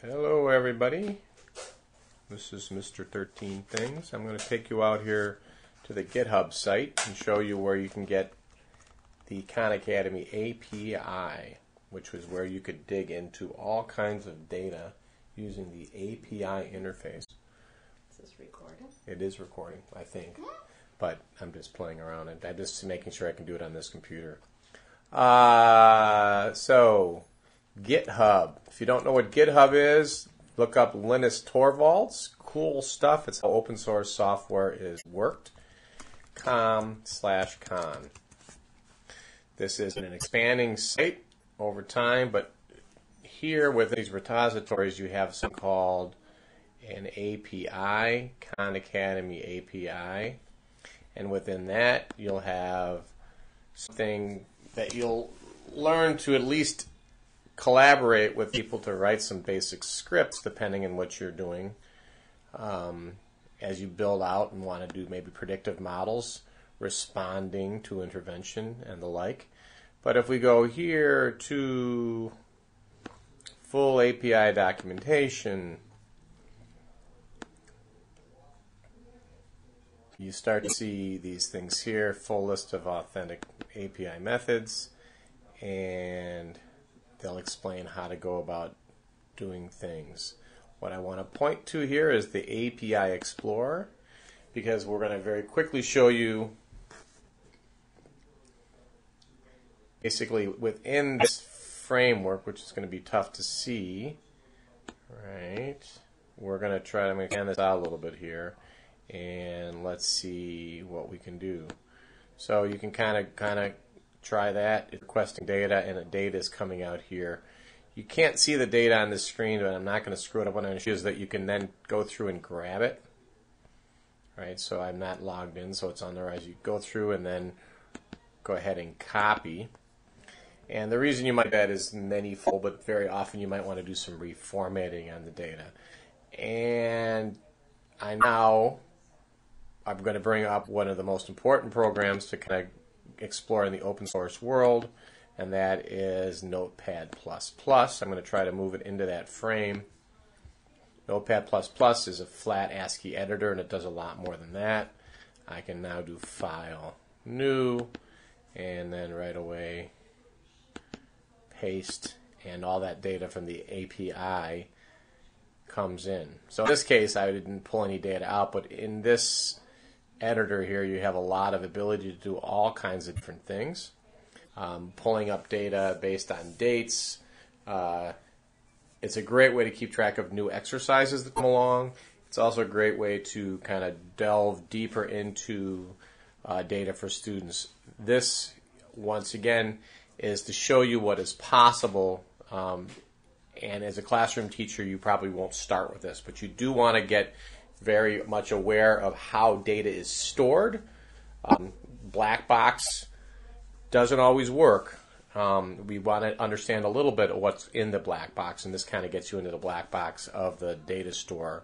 Hello, everybody. This is Mr. 13 Things. I'm going to take you out here to the GitHub site and show you where you can get the Khan Academy API, which was where you could dig into all kinds of data using the API interface. Is this recorded? It is recording, I think, but I'm just playing around and I'm just making sure I can do it on this computer. Uh, so, GitHub. If you don't know what GitHub is, look up Linus Torvalds. Cool stuff. It's how open source software is worked. Com slash Khan. This is an expanding site over time, but here with these repositories, you have something called an API, Khan Academy API, and within that, you'll have something that you'll learn to at least collaborate with people to write some basic scripts, depending on what you're doing. Um, as you build out and want to do maybe predictive models, responding to intervention and the like. But if we go here to full API documentation, you start to see these things here, full list of authentic API methods, and they'll explain how to go about doing things. What I want to point to here is the API Explorer, because we're going to very quickly show you basically within this framework, which is going to be tough to see, right? We're going to try to make this out a little bit here and let's see what we can do. So you can kind of kind of try that requesting data and the data is coming out here. You can't see the data on this screen, but I'm not going to screw it up. What I'm is that you can then go through and grab it. Right, so I'm not logged in, so it's on there as you go through and then go ahead and copy. And the reason you might that is manyfold, but very often you might want to do some reformatting on the data. And I now I'm going to bring up one of the most important programs to kind of explore in the open source world, and that is Notepad++. I'm going to try to move it into that frame. Notepad++ is a flat ASCII editor, and it does a lot more than that. I can now do File, New, and then right away paste, and all that data from the API comes in. So in this case, I didn't pull any data out, but in this editor here, you have a lot of ability to do all kinds of different things. Um, pulling up data based on dates. Uh, it's a great way to keep track of new exercises that come along. It's also a great way to kind of delve deeper into uh, data for students. This, once again, is to show you what is possible. Um, and as a classroom teacher, you probably won't start with this, but you do want to get very much aware of how data is stored. Um, black box doesn't always work. Um, we want to understand a little bit of what's in the black box, and this kind of gets you into the black box of the data store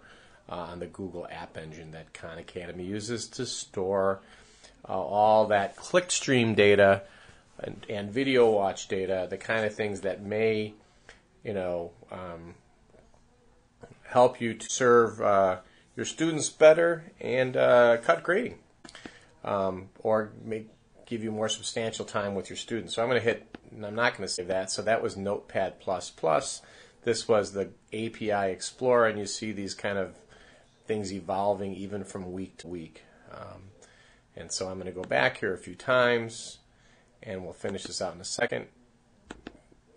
uh, on the Google App Engine that Khan Academy uses to store uh, all that clickstream data and, and, video watch data, the kind of things that may, you know, um, help you to serve. Uh, your students better and uh, cut grading, um, or make give you more substantial time with your students. So I'm going to hit. And I'm not going to save that. So that was Notepad++. Plus This was the API Explorer, and you see these kind of things evolving even from week to week. Um, and so I'm going to go back here a few times, and we'll finish this out in a second.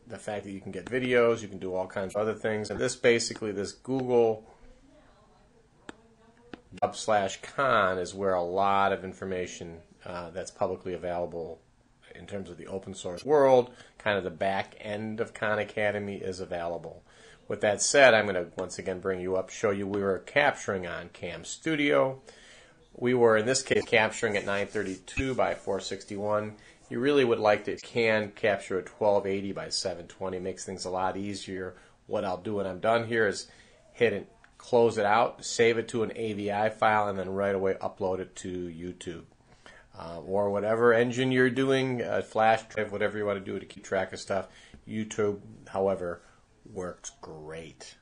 The fact that you can get videos, you can do all kinds of other things, and this basically this Google Hub slash Khan is where a lot of information uh, that's publicly available in terms of the open source world, kind of the back end of Khan Academy is available. With that said, I'm going to once again bring you up, show you we were capturing on CamStudio. We were, in this case, capturing at 932 by 461. You really would like to, can capture at 1280 by 720. It makes things a lot easier. What I'll do when I'm done here is hit an close it out, save it to an AVI file, and then right away upload it to YouTube. Uh, or whatever engine you're doing, flash drive, whatever you want to do to keep track of stuff. YouTube, however, works great.